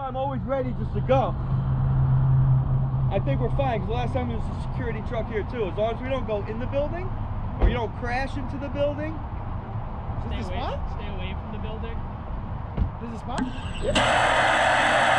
I'm always ready just to go. I think we're fine because last time there was a security truck here too. As long as we don't go in the building or you don't crash into the building. Stay this away, spot? stay away from the building. This is spot?